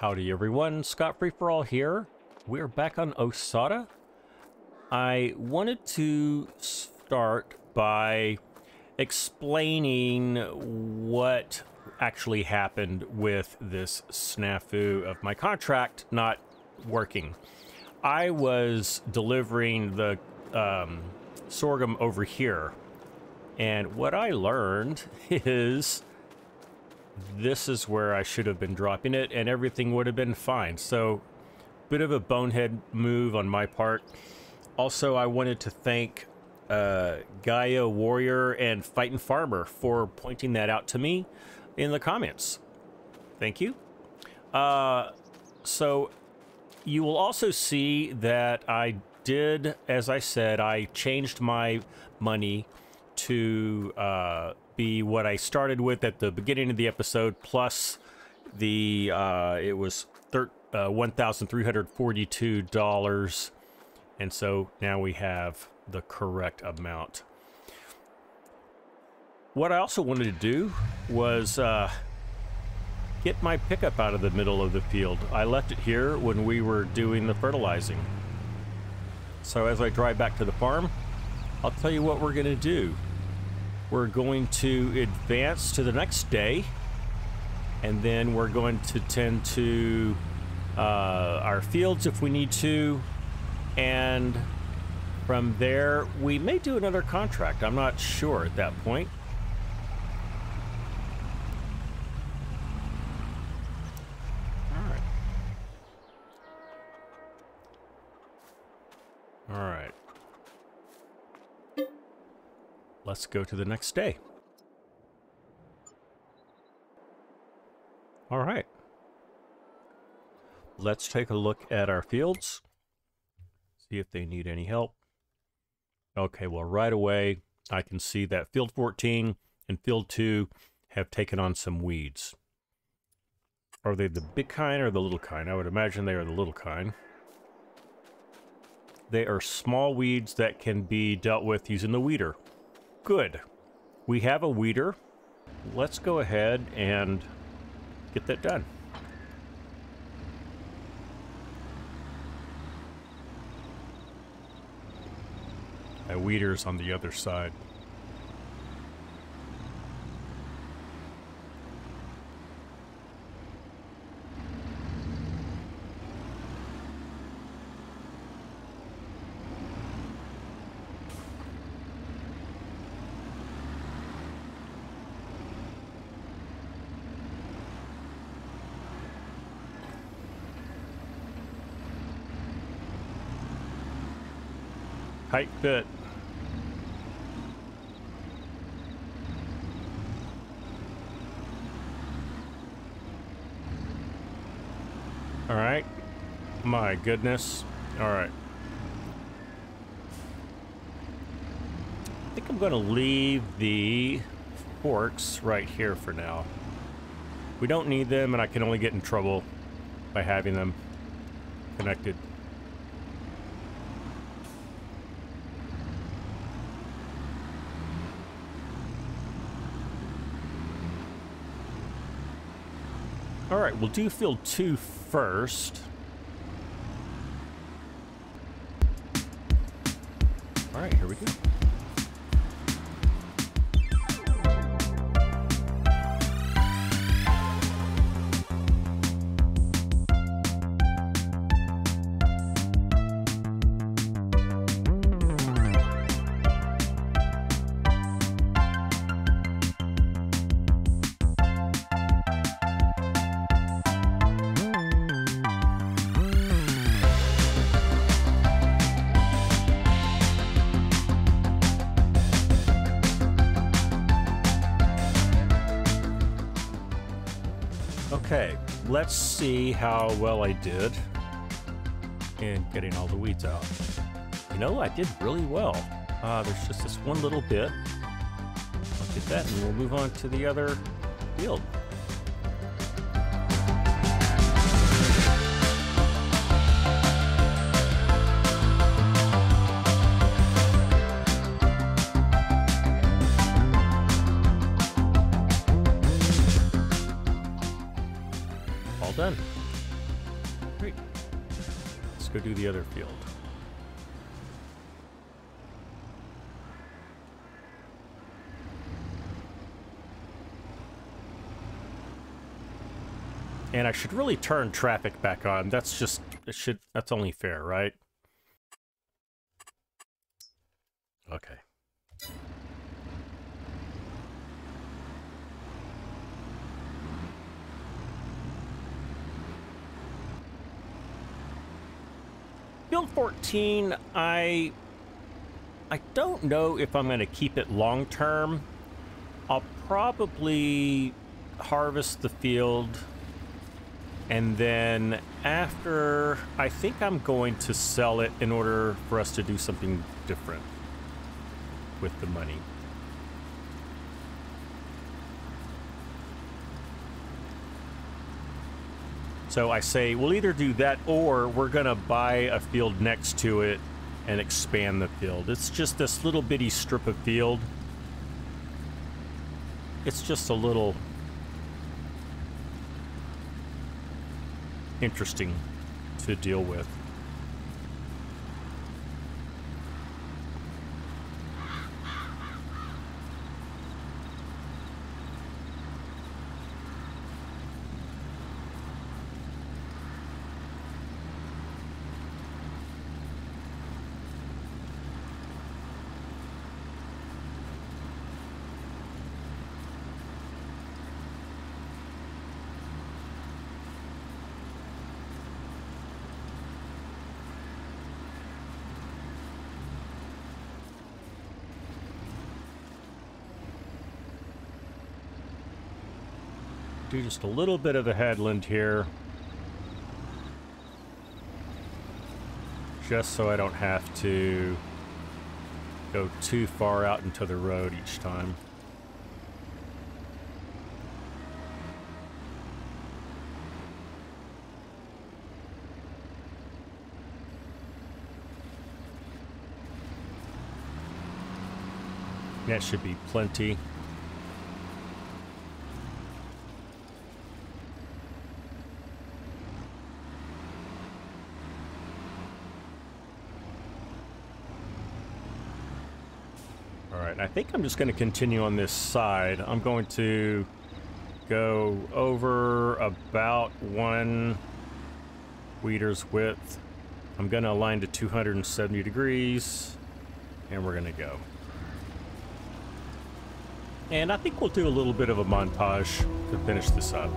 Howdy everyone, Scott Free For All here. We're back on Osada. I wanted to start by explaining what actually happened with this snafu of my contract not working. I was delivering the um, sorghum over here, and what I learned is this is where I should have been dropping it and everything would have been fine. So bit of a bonehead move on my part. Also, I wanted to thank uh, Gaia Warrior and Fighting Farmer for pointing that out to me in the comments. Thank you. Uh, so you will also see that I did, as I said, I changed my money to uh, be what I started with at the beginning of the episode, plus the uh, it was thir- uh, one thousand three hundred forty-two dollars, and so now we have the correct amount. What I also wanted to do was uh, get my pickup out of the middle of the field. I left it here when we were doing the fertilizing. So as I drive back to the farm, I'll tell you what we're going to do. We're going to advance to the next day, and then we're going to tend to uh, our fields if we need to, and from there, we may do another contract. I'm not sure at that point. All right. All right. Let's go to the next day. All right. Let's take a look at our fields. See if they need any help. Okay, well, right away, I can see that field 14 and field 2 have taken on some weeds. Are they the big kind or the little kind? I would imagine they are the little kind. They are small weeds that can be dealt with using the weeder. Good. We have a weeder. Let's go ahead and get that done. My weeder's on the other side. Tight fit. All right. My goodness. All right. I think I'm going to leave the forks right here for now. We don't need them, and I can only get in trouble by having them connected. All right, we'll do field two first. All right, here we go. Let's see how well I did in getting all the weeds out. You know, I did really well. Uh, there's just this one little bit. I'll get that and we'll move on to the other field. I should really turn traffic back on. That's just, it should, that's only fair, right? Okay. Field 14, I I don't know if I'm going to keep it long term. I'll probably harvest the field and then after I think I'm going to sell it in order for us to do something different with the money. So I say we'll either do that or we're going to buy a field next to it and expand the field. It's just this little bitty strip of field. It's just a little interesting to deal with. Do just a little bit of the headland here. Just so I don't have to go too far out into the road each time. That should be plenty. I think I'm just going to continue on this side. I'm going to go over about one weeder's width. I'm going to align to 270 degrees, and we're going to go. And I think we'll do a little bit of a montage to finish this up.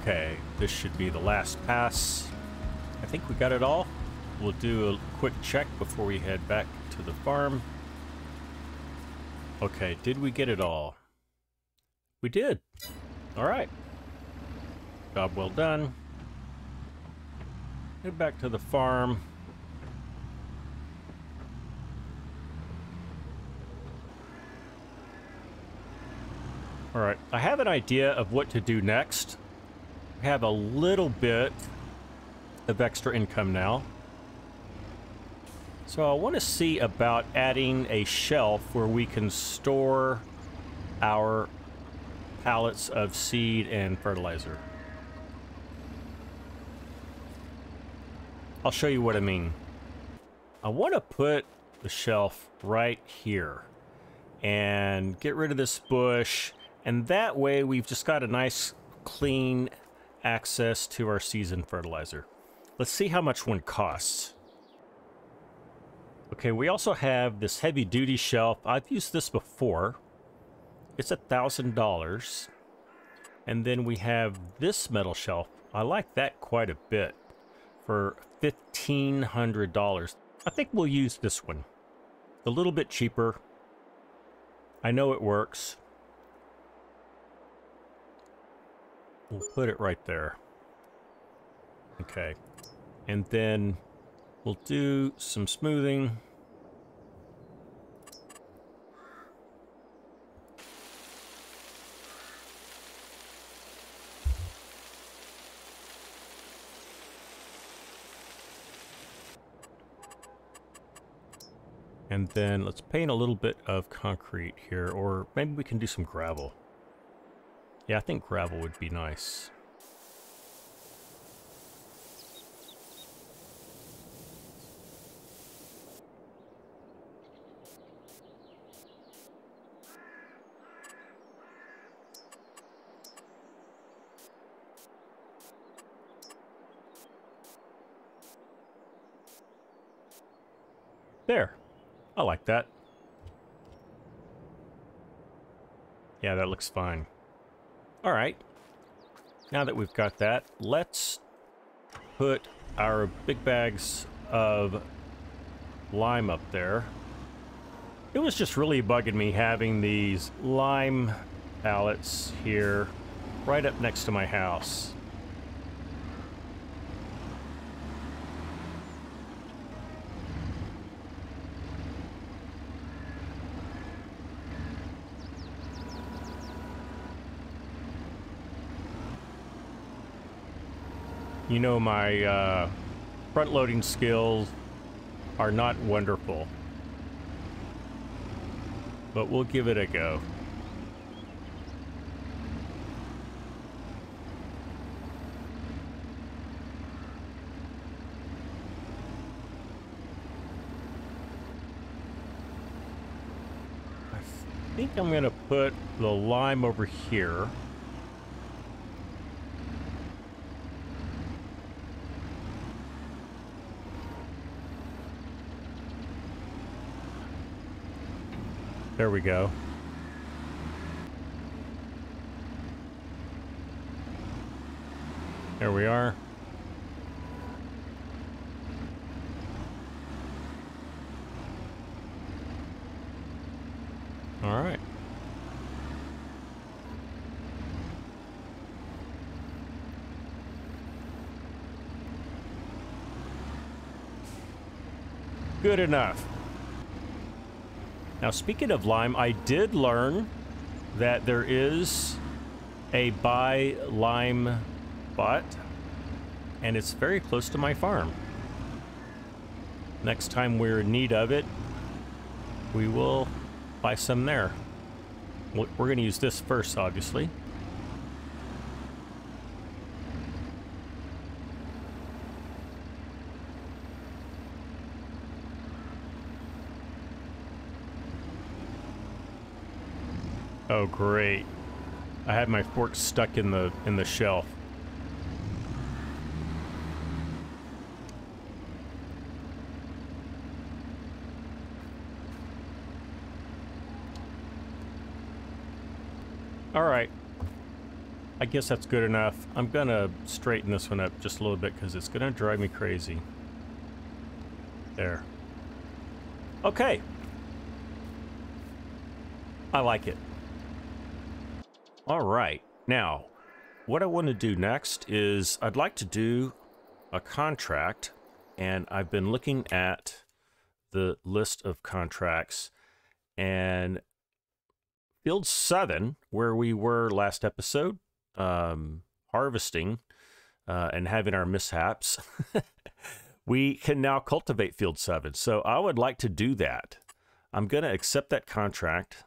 Okay, this should be the last pass. I think we got it all. We'll do a quick check before we head back to the farm. Okay, did we get it all? We did. All right. Job well done. Head back to the farm. Alright, I have an idea of what to do next. Have a little bit of extra income now. So I want to see about adding a shelf where we can store our pallets of seed and fertilizer. I'll show you what I mean. I want to put the shelf right here and get rid of this bush and that way we've just got a nice clean access to our season fertilizer. Let's see how much one costs. Okay, we also have this heavy duty shelf. I've used this before. It's a thousand dollars. And then we have this metal shelf. I like that quite a bit for $1,500. I think we'll use this one. A little bit cheaper. I know it works. We'll put it right there. Okay. And then we'll do some smoothing. And then let's paint a little bit of concrete here, or maybe we can do some gravel. Yeah, I think gravel would be nice. There. I like that. Yeah, that looks fine. All right. Now that we've got that, let's put our big bags of lime up there. It was just really bugging me having these lime pallets here right up next to my house. You know, my uh, front-loading skills are not wonderful. But we'll give it a go. I think I'm going to put the lime over here. There we go. There we are. All right. Good enough. Now, speaking of lime, I did learn that there is a buy lime bot, and it's very close to my farm. Next time we're in need of it, we will buy some there. We're going to use this first, obviously. Oh, great. I had my fork stuck in the in the shelf. All right. I guess that's good enough. I'm gonna straighten this one up just a little bit because it's gonna drive me crazy. There. Okay. I like it. All right. Now, what I want to do next is I'd like to do a contract, and I've been looking at the list of contracts, and Field 7, where we were last episode, um, harvesting uh, and having our mishaps, we can now cultivate Field 7. So I would like to do that. I'm going to accept that contract.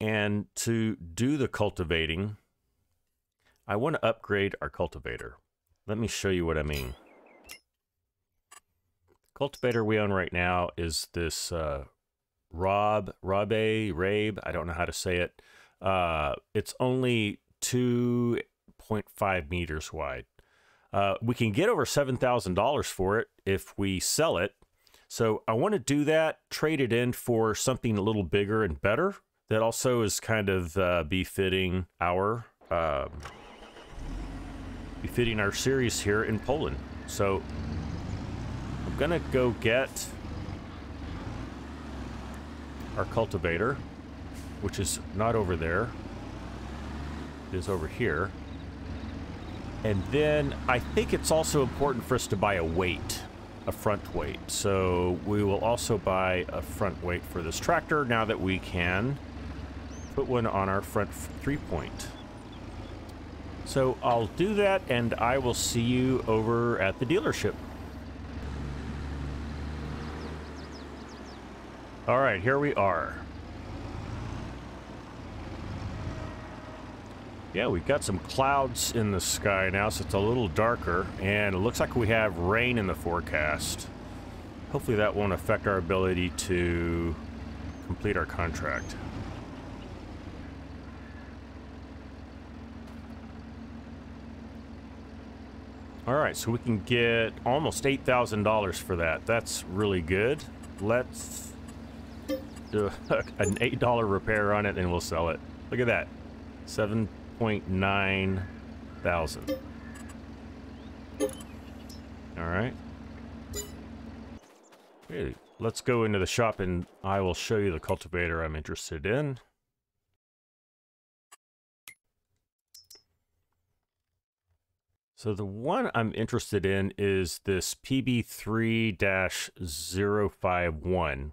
And to do the cultivating, I want to upgrade our cultivator. Let me show you what I mean. Cultivator we own right now is this uh, Rob, Rabe, Rabe, I don't know how to say it. Uh, it's only 2.5 meters wide. Uh, we can get over $7,000 for it if we sell it. So I want to do that, trade it in for something a little bigger and better that also is kind of uh, befitting our um, befitting our series here in Poland. So I'm gonna go get our cultivator, which is not over there. It is over here. And then I think it's also important for us to buy a weight, a front weight. So we will also buy a front weight for this tractor now that we can put one on our front three point. So I'll do that and I will see you over at the dealership. All right, here we are. Yeah, we've got some clouds in the sky now, so it's a little darker, and it looks like we have rain in the forecast. Hopefully that won't affect our ability to complete our contract. All right, so we can get almost $8,000 for that. That's really good. Let's do an $8 repair on it and we'll sell it. Look at that. 7.9 thousand. All right. Let's go into the shop and I will show you the cultivator I'm interested in. So the one I'm interested in is this PB3-051.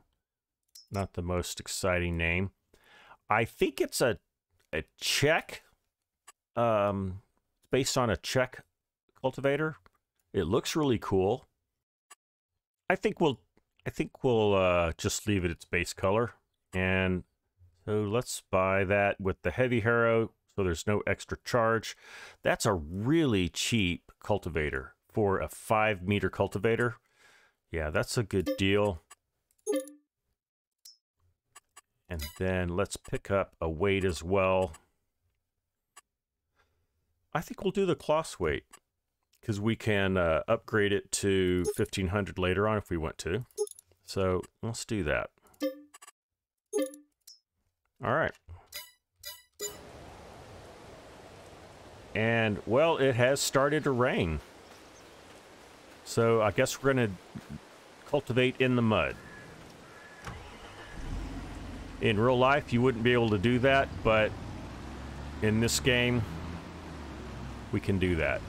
Not the most exciting name. I think it's a a Czech, um, based on a Czech cultivator. It looks really cool. I think we'll I think we'll uh, just leave it its base color. And so let's buy that with the heavy harrow so there's no extra charge. That's a really cheap cultivator for a five meter cultivator. Yeah, that's a good deal. And then let's pick up a weight as well. I think we'll do the Claas weight because we can uh, upgrade it to 1500 later on if we want to. So let's do that. All right. And, well, it has started to rain. So I guess we're going to cultivate in the mud. In real life, you wouldn't be able to do that, but in this game, we can do that.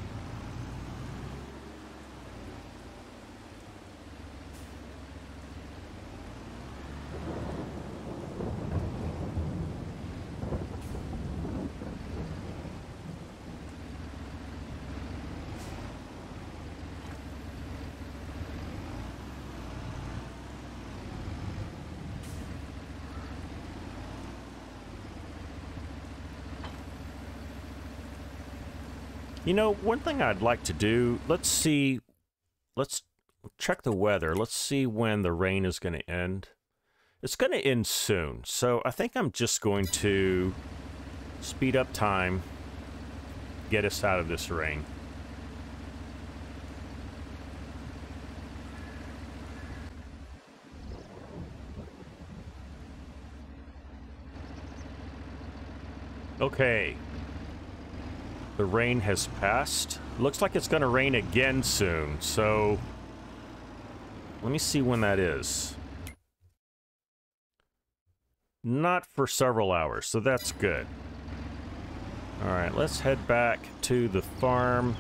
You know, one thing I'd like to do, let's see, let's check the weather. Let's see when the rain is going to end. It's going to end soon, so I think I'm just going to speed up time, get us out of this rain. Okay, the rain has passed. Looks like it's going to rain again soon, so let me see when that is. Not for several hours, so that's good. All right, let's head back to the farm.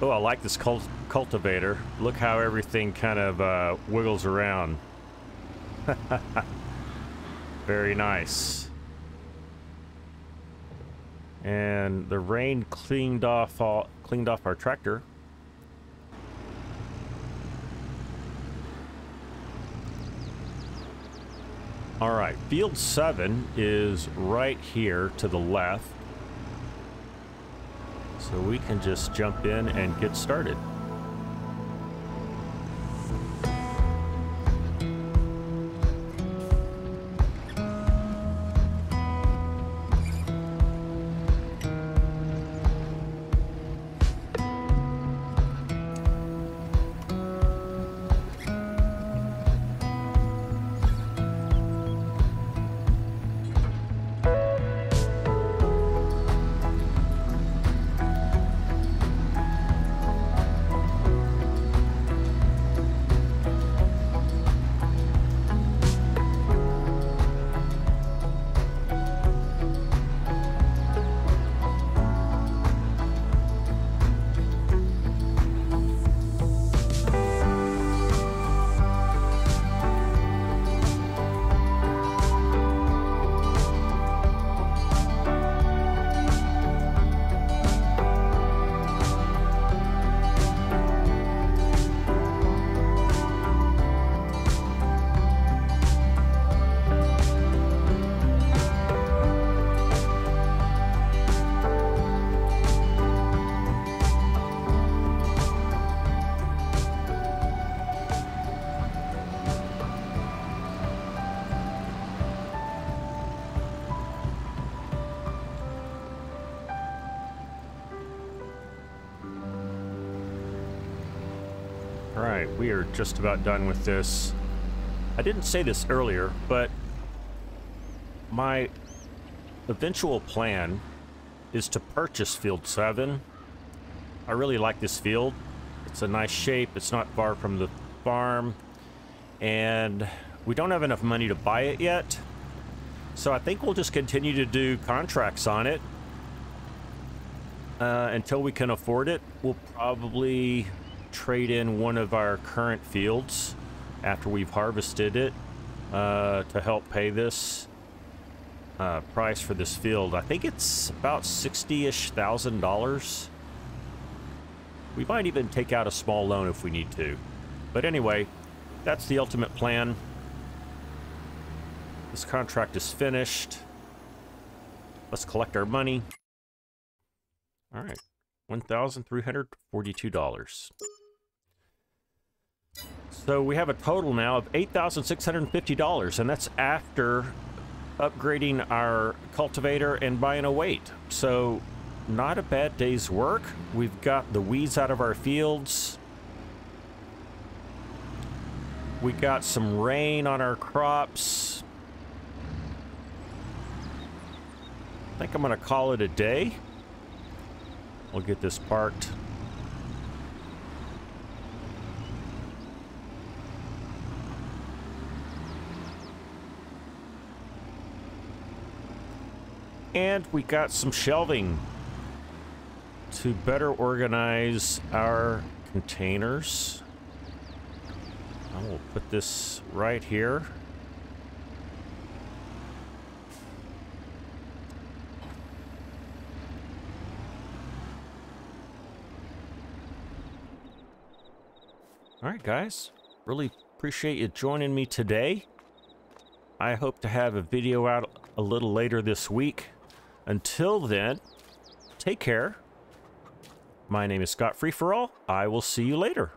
Oh, I like this cult cultivator. Look how everything kind of uh, wiggles around. Very nice. And the rain cleaned off all, cleaned off our tractor. All right, field seven is right here to the left. So we can just jump in and get started. We are just about done with this. I didn't say this earlier, but my eventual plan is to purchase Field 7. I really like this field. It's a nice shape. It's not far from the farm. And we don't have enough money to buy it yet. So I think we'll just continue to do contracts on it uh, until we can afford it. We'll probably trade in one of our current fields after we've harvested it uh, to help pay this uh, price for this field. I think it's about 60-ish thousand dollars. We might even take out a small loan if we need to. But anyway, that's the ultimate plan. This contract is finished. Let's collect our money. All right, $1,342. So we have a total now of $8,650, and that's after upgrading our cultivator and buying a weight. So not a bad day's work. We've got the weeds out of our fields. We got some rain on our crops. I think I'm going to call it a day. We'll get this parked. And we got some shelving to better organize our containers. I will put this right here. All right, guys. Really appreciate you joining me today. I hope to have a video out a little later this week. Until then, take care. My name is Scott Free For All. I will see you later.